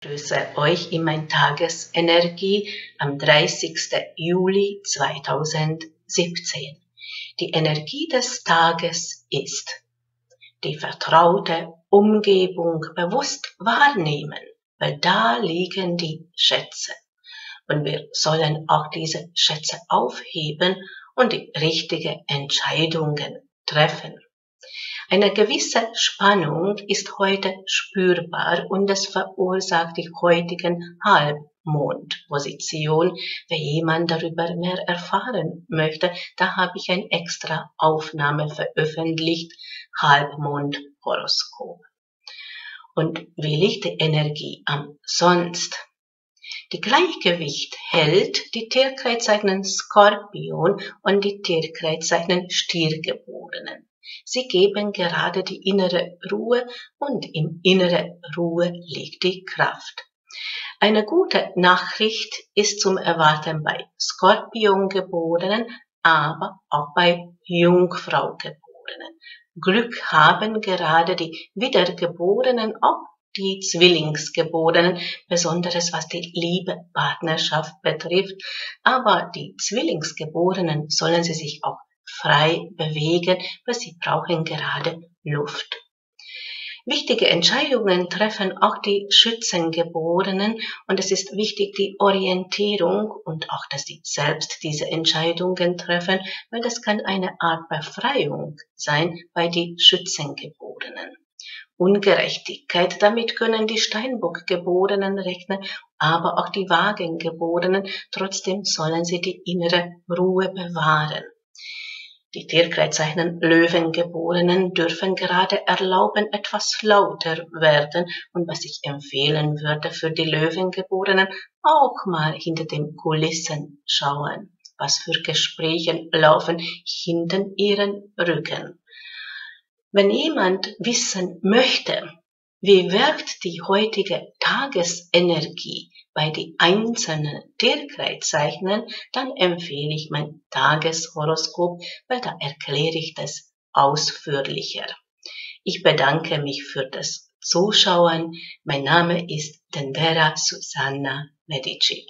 grüße euch in mein Tagesenergie am 30. Juli 2017. Die Energie des Tages ist die vertraute Umgebung bewusst wahrnehmen, weil da liegen die Schätze. Und wir sollen auch diese Schätze aufheben und die richtigen Entscheidungen treffen. Eine gewisse Spannung ist heute spürbar und es verursacht die heutigen Halbmondposition. Wer jemand darüber mehr erfahren möchte, da habe ich ein extra Aufnahme veröffentlicht, Halbmondhoroskop. Und wie liegt die Energie am sonst? Die Gleichgewicht hält die Tierkreiszeichen Skorpion und die Tierkreiszeichen Stiergeborenen. Sie geben gerade die innere Ruhe und im innere Ruhe liegt die Kraft. Eine gute Nachricht ist zum Erwarten bei Skorpiongeborenen, aber auch bei Jungfraugeborenen. Glück haben gerade die Wiedergeborenen, auch die Zwillingsgeborenen, besonders was die Liebe, Partnerschaft betrifft. Aber die Zwillingsgeborenen sollen sie sich auch frei bewegen, weil sie brauchen gerade Luft. Wichtige Entscheidungen treffen auch die Schützengeborenen und es ist wichtig die Orientierung und auch, dass sie selbst diese Entscheidungen treffen, weil das kann eine Art Befreiung sein bei die Schützengeborenen. Ungerechtigkeit, damit können die Steinbockgeborenen rechnen, aber auch die Wagengeborenen, trotzdem sollen sie die innere Ruhe bewahren. Die Tierkreiszeichen Löwengeborenen dürfen gerade erlauben, etwas lauter werden und was ich empfehlen würde für die Löwengeborenen, auch mal hinter den Kulissen schauen. Was für Gespräche laufen hinter ihren Rücken. Wenn jemand wissen möchte, wie wirkt die heutige Tagesenergie bei die einzelnen Tierkreiszeichen, dann empfehle ich mein Tageshoroskop, weil da erkläre ich das ausführlicher. Ich bedanke mich für das Zuschauen. Mein Name ist Dendera Susanna Medici.